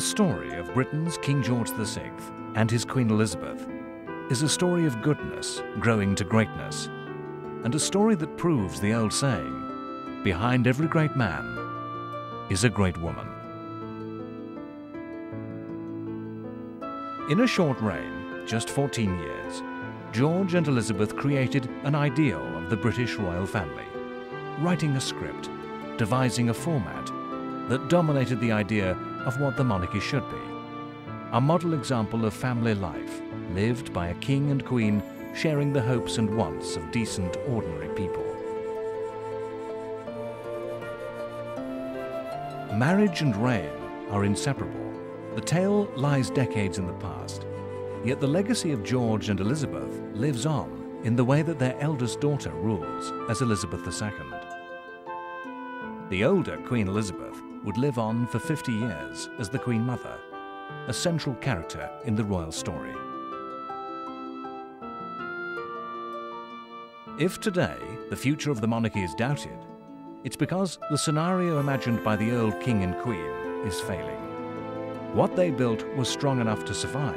The story of Britain's King George VI and his Queen Elizabeth is a story of goodness growing to greatness, and a story that proves the old saying, behind every great man is a great woman. In a short reign, just 14 years, George and Elizabeth created an ideal of the British royal family, writing a script, devising a format that dominated the idea of what the monarchy should be. A model example of family life lived by a king and queen sharing the hopes and wants of decent, ordinary people. Marriage and reign are inseparable. The tale lies decades in the past, yet the legacy of George and Elizabeth lives on in the way that their eldest daughter rules as Elizabeth II. The older Queen Elizabeth would live on for 50 years as the Queen Mother, a central character in the royal story. If today the future of the monarchy is doubted, it's because the scenario imagined by the old king and queen is failing. What they built was strong enough to survive,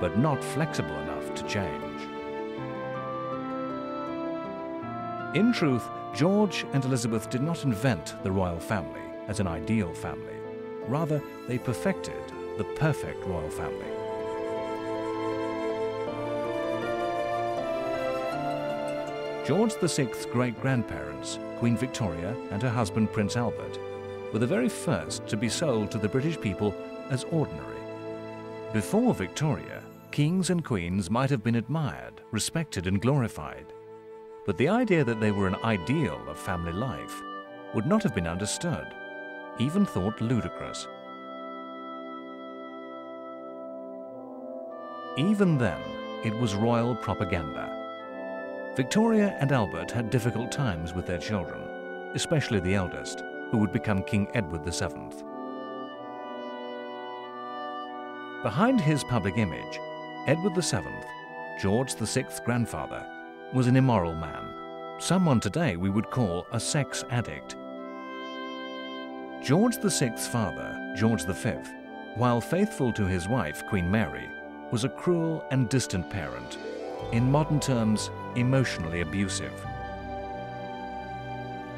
but not flexible enough to change. In truth, George and Elizabeth did not invent the royal family as an ideal family. Rather, they perfected the perfect royal family. George VI's great-grandparents, Queen Victoria and her husband Prince Albert, were the very first to be sold to the British people as ordinary. Before Victoria, kings and queens might have been admired, respected and glorified. But the idea that they were an ideal of family life would not have been understood even thought ludicrous. Even then, it was royal propaganda. Victoria and Albert had difficult times with their children, especially the eldest, who would become King Edward VII. Behind his public image, Edward VII, George VI's grandfather, was an immoral man, someone today we would call a sex addict George VI's father, George V, while faithful to his wife, Queen Mary, was a cruel and distant parent, in modern terms, emotionally abusive.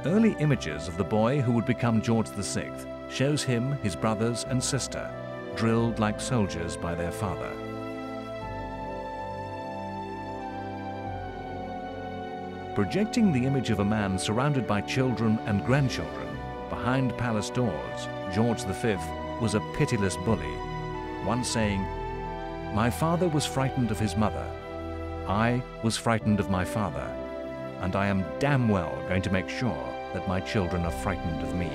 Early images of the boy who would become George VI shows him, his brothers and sister, drilled like soldiers by their father. Projecting the image of a man surrounded by children and grandchildren, behind palace doors, George V was a pitiless bully, once saying, My father was frightened of his mother. I was frightened of my father. And I am damn well going to make sure that my children are frightened of me.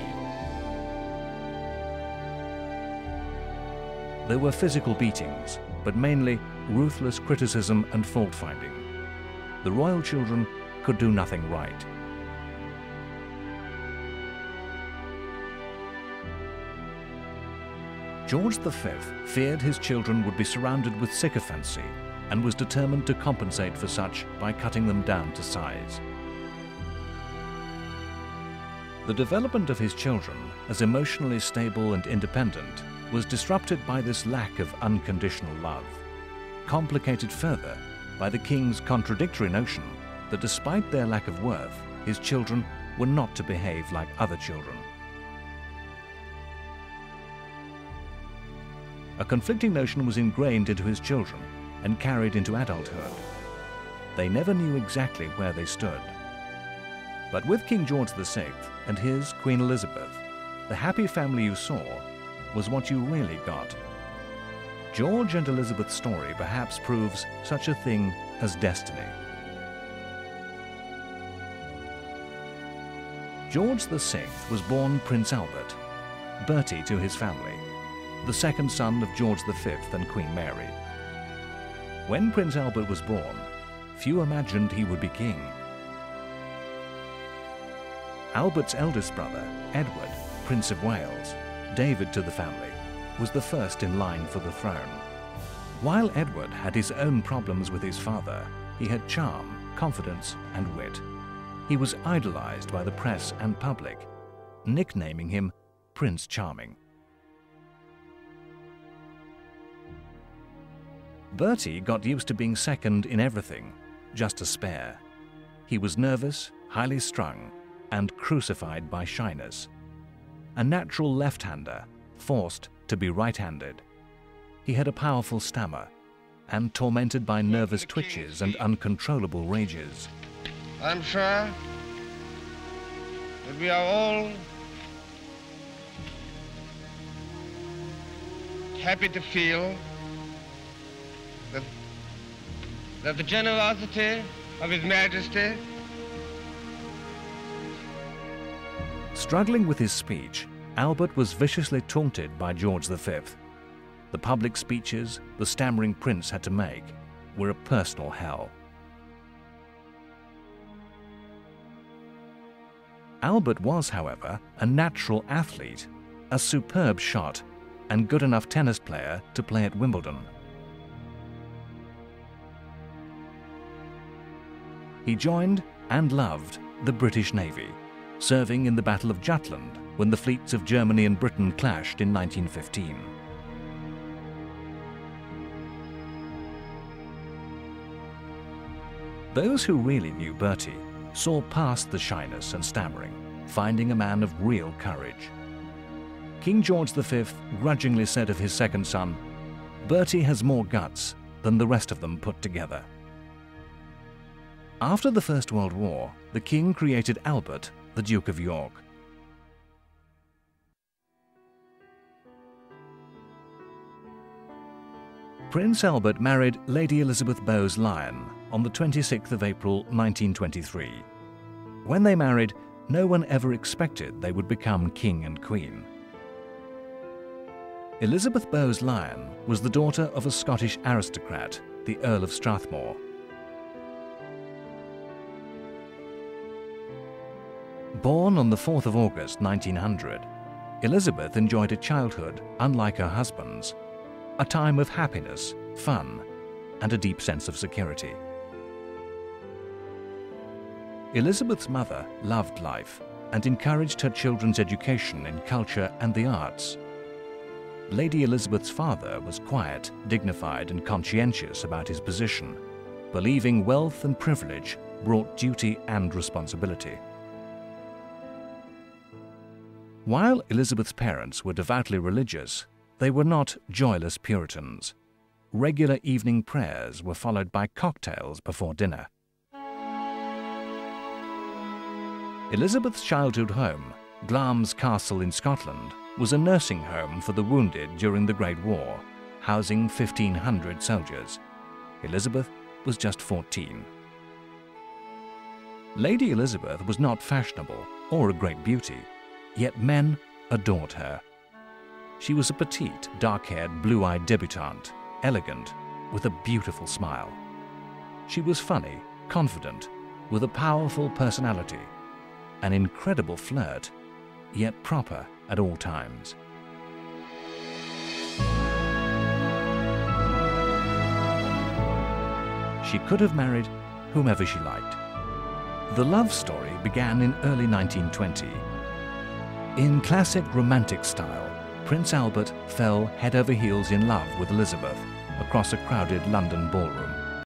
There were physical beatings, but mainly ruthless criticism and fault-finding. The royal children could do nothing right. George V feared his children would be surrounded with sycophancy and was determined to compensate for such by cutting them down to size. The development of his children as emotionally stable and independent was disrupted by this lack of unconditional love, complicated further by the king's contradictory notion that despite their lack of worth, his children were not to behave like other children. A conflicting notion was ingrained into his children and carried into adulthood. They never knew exactly where they stood. But with King George VI and his Queen Elizabeth, the happy family you saw was what you really got. George and Elizabeth's story perhaps proves such a thing as destiny. George VI was born Prince Albert, Bertie to his family the second son of George V and Queen Mary. When Prince Albert was born, few imagined he would be king. Albert's eldest brother, Edward, Prince of Wales, David to the family, was the first in line for the throne. While Edward had his own problems with his father, he had charm, confidence, and wit. He was idolized by the press and public, nicknaming him Prince Charming. Bertie got used to being second in everything, just a spare. He was nervous, highly strung, and crucified by shyness. A natural left-hander, forced to be right-handed. He had a powerful stammer, and tormented by nervous twitches and uncontrollable rages. I'm sure that we are all happy to feel that, that the generosity of His Majesty. Struggling with his speech, Albert was viciously taunted by George V. The public speeches the stammering prince had to make were a personal hell. Albert was, however, a natural athlete, a superb shot, and good enough tennis player to play at Wimbledon. He joined and loved the British Navy, serving in the Battle of Jutland when the fleets of Germany and Britain clashed in 1915. Those who really knew Bertie saw past the shyness and stammering, finding a man of real courage. King George V grudgingly said of his second son, Bertie has more guts than the rest of them put together. After the First World War, the king created Albert, the Duke of York. Prince Albert married Lady Elizabeth Bowes-Lyon on the 26th of April 1923. When they married, no one ever expected they would become king and queen. Elizabeth Bowes-Lyon was the daughter of a Scottish aristocrat, the Earl of Strathmore. Born on the 4th of August 1900, Elizabeth enjoyed a childhood unlike her husband's, a time of happiness, fun, and a deep sense of security. Elizabeth's mother loved life and encouraged her children's education in culture and the arts. Lady Elizabeth's father was quiet, dignified, and conscientious about his position, believing wealth and privilege brought duty and responsibility. While Elizabeth's parents were devoutly religious, they were not joyless Puritans. Regular evening prayers were followed by cocktails before dinner. Elizabeth's childhood home, Glamis Castle in Scotland, was a nursing home for the wounded during the Great War, housing 1,500 soldiers. Elizabeth was just 14. Lady Elizabeth was not fashionable or a great beauty, yet men adored her. She was a petite, dark-haired, blue-eyed debutante, elegant, with a beautiful smile. She was funny, confident, with a powerful personality, an incredible flirt, yet proper at all times. She could have married whomever she liked. The love story began in early 1920. In classic romantic style, Prince Albert fell head over heels in love with Elizabeth across a crowded London ballroom.